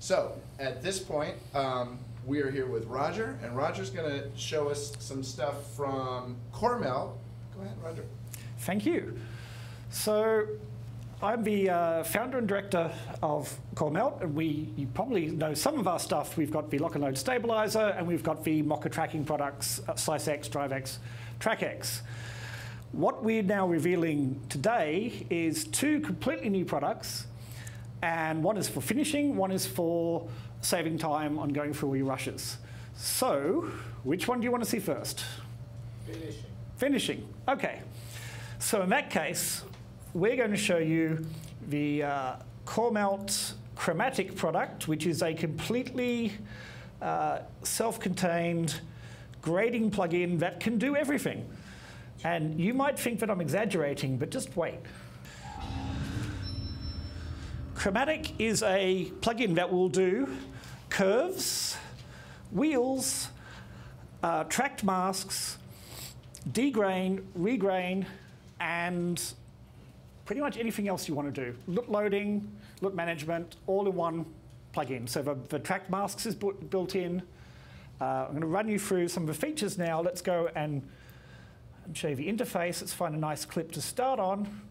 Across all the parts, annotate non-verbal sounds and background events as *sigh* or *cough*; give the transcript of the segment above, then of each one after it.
So at this point, um, we are here with Roger, and Roger's going to show us some stuff from CoreMelt. Go ahead, Roger. Thank you. So I'm the uh, founder and director of CoreMelt, and we you probably know some of our stuff. We've got the lock and load stabilizer, and we've got the Mocha tracking products, uh, SliceX, DriveX, TrackX. What we're now revealing today is two completely new products, and one is for finishing, one is for saving time on going through all your rushes. So, which one do you want to see first? Finishing. Finishing. Okay. So in that case, we're going to show you the uh, CoreMelt Chromatic product, which is a completely uh, self-contained grading plugin that can do everything. And you might think that I'm exaggerating, but just wait. Chromatic is a plugin that will do curves, wheels, uh, tracked masks, degrain, regrain, and pretty much anything else you want to do. LUT loading, LUT management, all in one plugin. So the, the tracked masks is bu built in. Uh, I'm going to run you through some of the features now. Let's go and show you the interface. Let's find a nice clip to start on.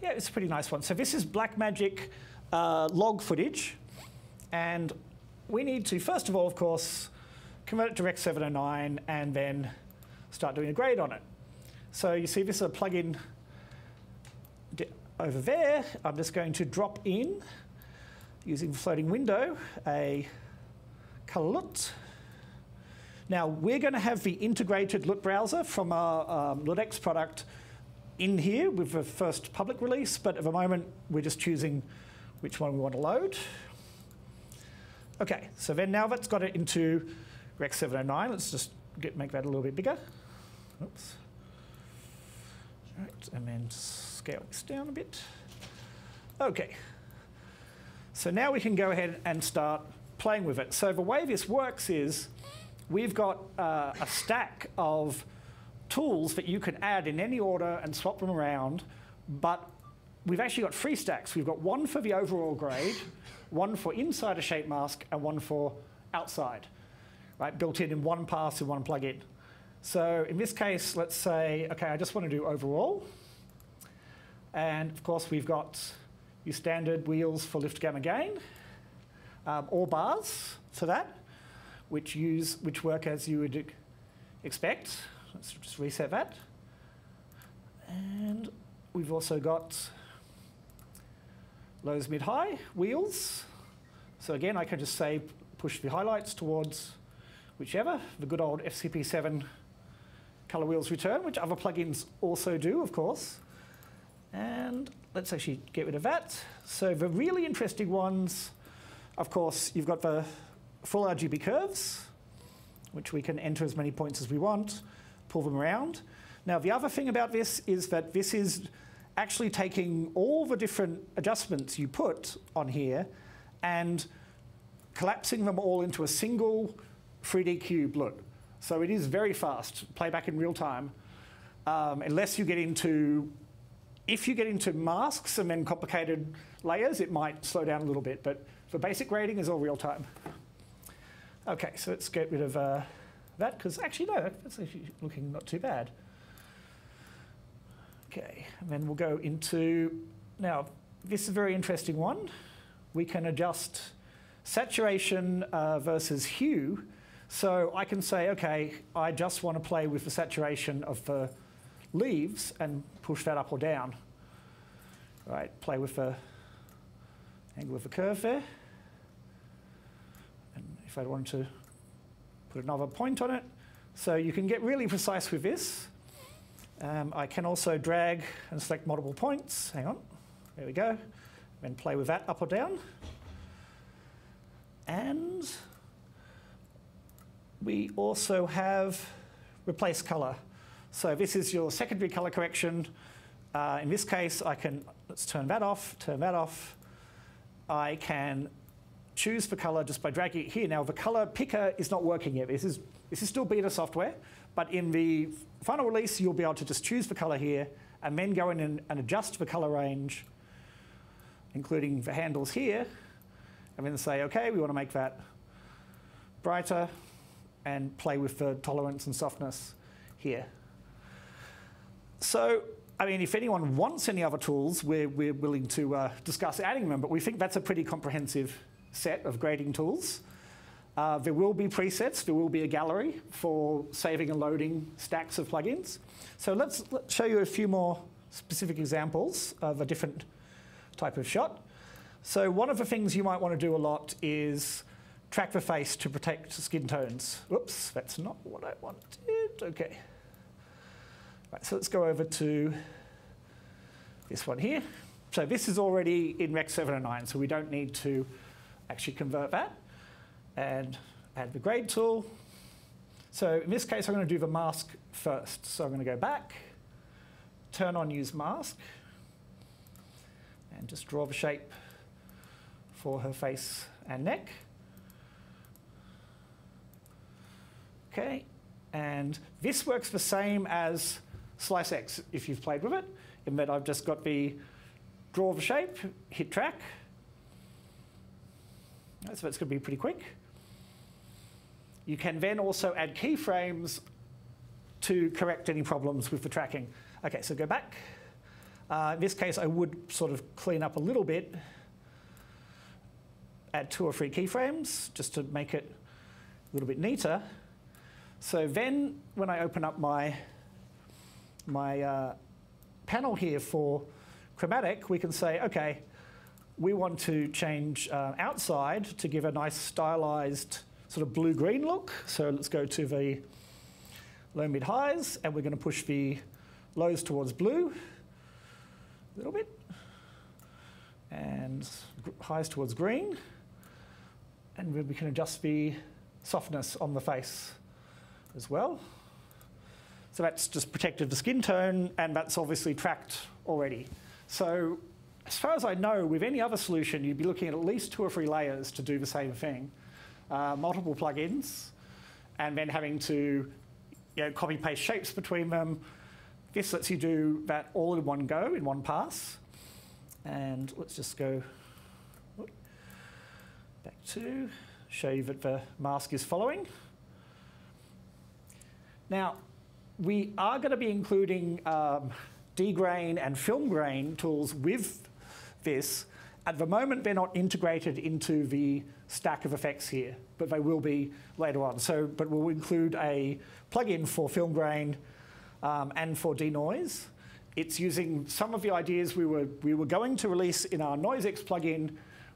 Yeah, it's a pretty nice one. So this is Blackmagic uh, log footage. And we need to, first of all, of course, convert it to Rec 709 and then start doing a grade on it. So you see this is a plugin over there. I'm just going to drop in, using floating window, a color LUT. Now, we're going to have the integrated LUT browser from our um, LUTX product in here with the first public release, but at the moment, we're just choosing which one we want to load. Okay, so then now that's got it into Rec 709. Let's just get, make that a little bit bigger. Oops. Right, and then scale this down a bit. Okay. So now we can go ahead and start playing with it. So the way this works is we've got uh, a stack of tools that you can add in any order and swap them around, but we've actually got three stacks. We've got one for the overall grade, *laughs* one for inside a shape mask, and one for outside, right? Built in in one pass in one plugin. So in this case, let's say, okay, I just want to do overall. And of course, we've got your standard wheels for lift gamma gain, um, or bars for that, which use which work as you would expect. Let's just reset that. And we've also got lows, mid, high wheels. So again, I can just say push the highlights towards whichever, the good old FCP7 color wheels return, which other plugins also do, of course. And let's actually get rid of that. So the really interesting ones, of course, you've got the full RGB curves, which we can enter as many points as we want, pull them around. Now, the other thing about this is that this is actually taking all the different adjustments you put on here and collapsing them all into a single 3D cube look. So it is very fast, playback in real time, um, unless you get into, if you get into masks and then complicated layers, it might slow down a little bit, but for basic grading is all real time. Okay, so let's get rid of uh, that, because actually, no, that's actually looking not too bad. Okay, and then we'll go into, now, this is a very interesting one. We can adjust saturation uh, versus hue so I can say, okay, I just want to play with the saturation of the leaves and push that up or down. Right, play with the angle of the curve there. And if I wanted to put another point on it, so you can get really precise with this. Um, I can also drag and select multiple points. Hang on, there we go. And play with that up or down. And we also have replace color. So this is your secondary color correction. Uh, in this case, I can, let's turn that off, turn that off. I can choose for color just by dragging it here. Now the color picker is not working yet. This is, this is still beta software, but in the final release, you'll be able to just choose the color here and then go in and, and adjust the color range, including the handles here. and then say, okay, we want to make that brighter and play with the tolerance and softness here. So, I mean, if anyone wants any other tools, we're, we're willing to uh, discuss adding them, but we think that's a pretty comprehensive set of grading tools. Uh, there will be presets, there will be a gallery for saving and loading stacks of plugins. So let's, let's show you a few more specific examples of a different type of shot. So one of the things you might want to do a lot is track the face to protect skin tones. Whoops, that's not what I wanted. Okay. Right, so let's go over to this one here. So this is already in Rec 709, so we don't need to actually convert that. And add the grade tool. So in this case, I'm going to do the mask first. So I'm going to go back, turn on use mask, and just draw the shape for her face and neck. Okay, and this works the same as Slice X if you've played with it, in that I've just got the draw the shape, hit track. So that's going to be pretty quick. You can then also add keyframes to correct any problems with the tracking. Okay, so go back. Uh, in this case, I would sort of clean up a little bit, add two or three keyframes just to make it a little bit neater. So then when I open up my, my uh, panel here for chromatic, we can say, okay, we want to change uh, outside to give a nice stylized sort of blue-green look. So let's go to the low, mid, highs, and we're going to push the lows towards blue a little bit, and highs towards green. And we can adjust the softness on the face as well. So that's just protected the skin tone, and that's obviously tracked already. So as far as I know, with any other solution, you'd be looking at at least two or three layers to do the same thing. Uh, multiple plugins, and then having to you know, copy paste shapes between them. This lets you do that all in one go, in one pass. And let's just go back to show you that the mask is following. Now, we are going to be including um, degrain and film grain tools with this. At the moment, they're not integrated into the stack of effects here, but they will be later on. So, but we'll include a plugin for film grain um, and for denoise. It's using some of the ideas we were, we were going to release in our NoiseX plugin.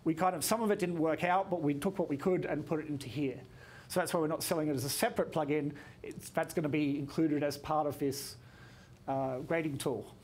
We kind of, some of it didn't work out, but we took what we could and put it into here. So that's why we're not selling it as a separate plugin. It's, that's going to be included as part of this uh, grading tool.